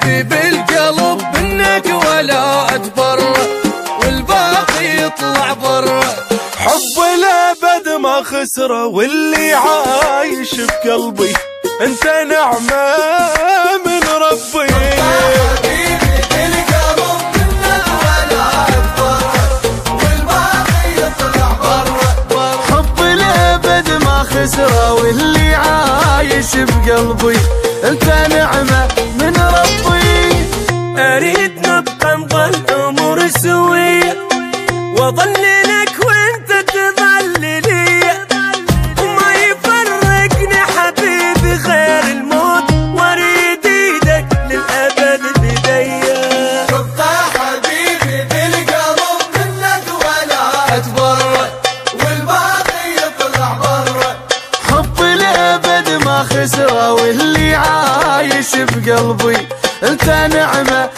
حبيبي بالقلب منك ولا اتبر والباقي يطلع بر. حب الأبد ما خسره واللي عايش بقلبي أنت نعمة من ربي. حب ما خسره واللي عايش بقلبي أنت نعمة نبقى نظل أمور سويه واظل لك وأنت تظل لي وما يفرقني حبيبي غير الموت وأريد إيدك للأبد بديا تبقى حبيبي بالقلب منك ولا اتبر والباقي يطلع برا حب الأبد ما خسره واللي عايش بقلبي أنت نعمة